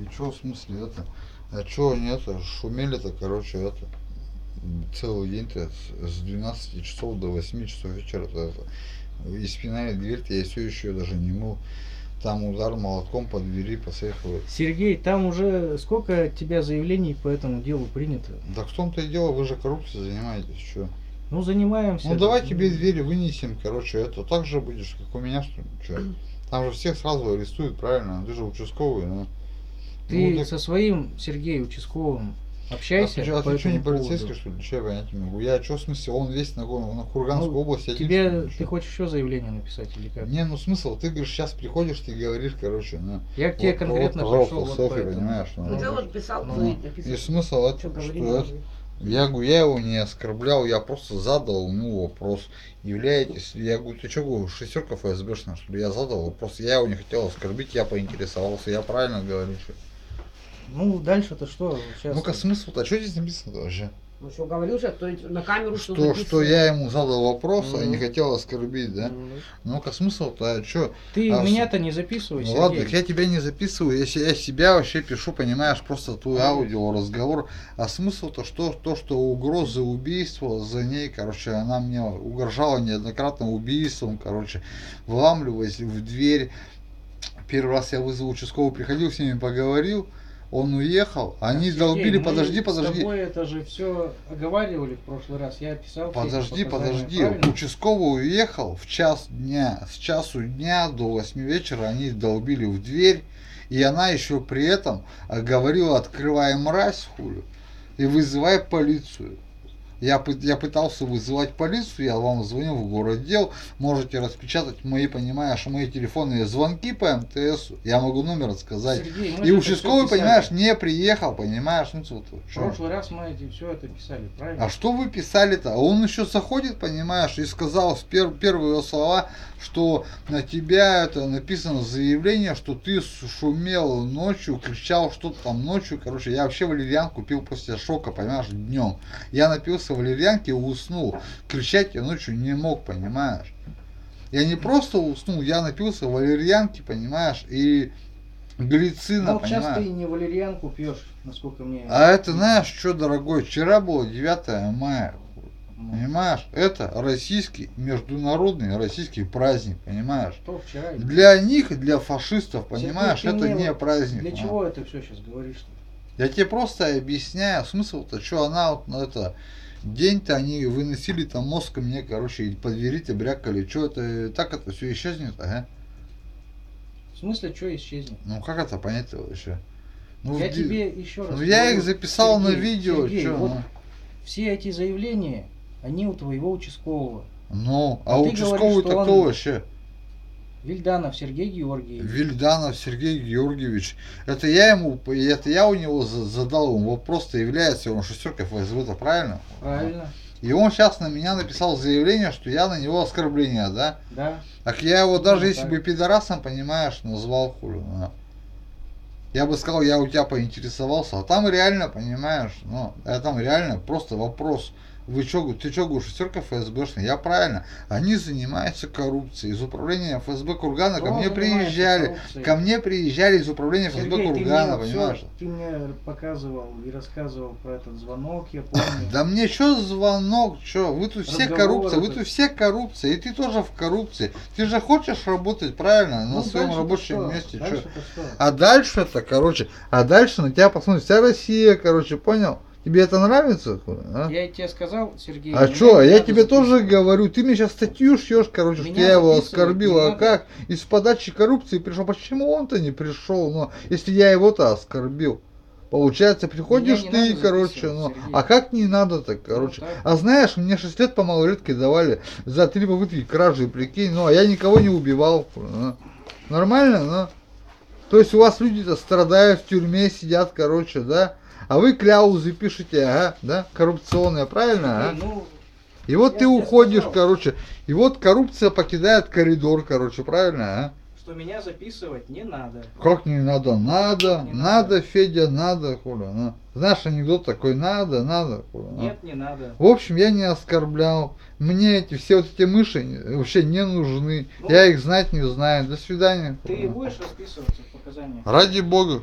И что в смысле это? А что они это, шумели-то, короче, это, целый день-то с с 12 часов до 8 часов вечера. -то, это. И спина и дверь-то я все еще даже не мыл. Там удар молотком по двери посыхивает. Сергей, там уже сколько от тебя заявлений по этому делу принято? Да в том-то и дело, вы же коррупцией занимаетесь, что? Ну, занимаемся. Ну давай тебе двери вынесем, короче, это так же будешь, как у меня, что чё? Там же всех сразу арестуют, правильно? Ты же участковый, ну. Ты Ну, так- со своим Сергеем участковым А общайся. ты, чё, а по ты что, не полицейский, поводу. что ли? Че я понять не могу? Я что, в смысле, он весь на, на Курганскую Ну, область один, Тебе, что ты чё? хочешь еще заявление написать или как? Не, ну смысл, ты говоришь, сейчас приходишь, ты говоришь, короче, ну. Я к тебе вот, конкретно вот, пришел пожалуйста, вот поэтому. понимаешь, ну. Ну, Уже вот писал, ну, ну, И написал. смысл, это, Что что, это- говорили. я, говорю, я его не оскорблял, я просто задал ему вопрос. Являетесь, я говорю, ты что, говорю, шестерка ФСБшная, что ли? Я задал вопрос, я его не хотел оскорбить, я поинтересовался, я правильно говорю, что? Ну, дальше-то что? Сейчас... Ну-ка смысл-то, что здесь написано вообще? Ну что, говорил же, то есть на камеру, что Что, что я ему задал вопрос, а не хотел оскорбить, да? Мгм. Ну-ка смысл-то, а что? Ты А, меня-то не записывай, Ну Сергей. ладно, я тебя не записываю, если я себя вообще пишу, понимаешь, просто твой аудио, разговор. А смысл-то что, то, что угрозы убийства за ней, короче, она мне угрожала неоднократно убийством, короче, вламливаясь в дверь. Первый раз я вызвал участковый, приходил с ними, поговорил, он уехал, они Сергей, долбили, подожди, С подожди. тобой это же все оговаривали в прошлый раз. Я писал Подожди, подожди, правильно? участковый уехал в час дня, с часу дня до 8 вечера они долбили в дверь, и она еще при этом а, говорила, открывай мразь, хули, и вызывай полицию. Я, я пытался вызывать полицию, я вам звонил в городдел, можете распечатать мои, понимаешь, мои телефонные звонки по МТС, я могу номер сказать. Сергей, И участковый, понимаешь, не приехал, понимаешь, ну вот, В прошлый раз мы эти все это писали, правильно? А что вы писали-то? А Он еще заходит, понимаешь, и сказал пер- первые его слова, что на тебя это написано заявление, что ты шумел ночью, кричал что-то там ночью. Короче, я вообще валерьянку пил после шока, понимаешь, днем. Я напился валерьянки и уснул. Кричать я ночью не мог, понимаешь. Я не просто уснул, я напился валерьянки, понимаешь, и глицина, Ну, сейчас понимаешь. ты не валерьянку пьешь, насколько мне... А это знаешь, что, дорогой, вчера было 9 мая. Ну, Понимаешь? Это российский, международный российский праздник, понимаешь? Что вчера? Для них, для фашистов, понимаешь, ты это мне не вот праздник. Для а. чего это все сейчас говоришь? Я тебе просто объясняю, смысл-то, что она вот на это день-то они выносили там мозг мне, короче, и по двери-то брякали, что это, так это все исчезнет, ага? В смысле, что исчезнет? Ну как это понять-то вообще? Ну, я в тебе еще раз ну я говорю, их записал на Сергей, видео, Сергей, что? вот все эти заявления, они у твоего участкового. Ну, а а участковый-то кто вообще? Вильданов Сергей Георгиевич. Вильданов Сергей Георгиевич. Это я ему, это я у него за- задал ему вопрос, то является он шестеркой ФСБ, правильно? Правильно, И он сейчас на меня написал заявление, что я на него оскорбление, да? да. Так я его даже Ну, если так. бы пидорасом, понимаешь, назвал хули. ну. Я бы сказал, я у тебя поинтересовался, а там реально, понимаешь, ну, а там реально просто вопрос. Вы что, ты что, говорю, шестерка ФСБшная? Я правильно. Они занимаются коррупцией. Из управления ФСБ Кургана ко Кто мне занимается приезжали. коррупцией? Ко мне приезжали из управления ФСБ Сергей, ты Кургана, мне, понимаешь? всё- ты мне показывал и рассказывал про этот звонок, я помню. Да мне что звонок, что? Вы тут все коррупция, вы тут все коррупция, и ты тоже в коррупции. Ты же хочешь работать правильно на Ну, своем дальше-то рабочем что? месте? Дальше-то что? А дальше это, короче, а дальше на тебя посмотрит вся Россия, короче, понял? Тебе это нравится? а? Я тебе сказал, Сергей. А что, я надо тебе тоже записывать. говорил, ты мне сейчас статью шьешь, короче, что Меня я его оскорбил, а надо. как? Из подачи коррупции пришел, почему он-то не пришел, ну, если я его-то оскорбил? Получается, приходишь ты, надо короче, ну, Сергей. а как не надо-то, короче? так. а знаешь, мне 6 лет по малолетке давали за три попытки кражи, прикинь, ну, а я никого не убивал. ну. Нормально, ну? То есть у вас люди-то страдают в тюрьме, сидят, короче, да? А вы кляузы пишете, ага, да, коррупционные, правильно, Сергей, а? ну, И вот ты уходишь, короче, и вот коррупция покидает коридор, короче, правильно, а? что меня записывать не надо. Как не надо? Надо, Не надо, надо. Федя, надо, хуля, ну. Знаешь анекдот такой, надо, надо, хуля, ну. Нет, не надо. В общем, я не оскорблял. Мне эти все вот эти мыши вообще не нужны. Ну, я их знать не знаю. До свидания. Ты хуля. будешь расписываться? Ради бога.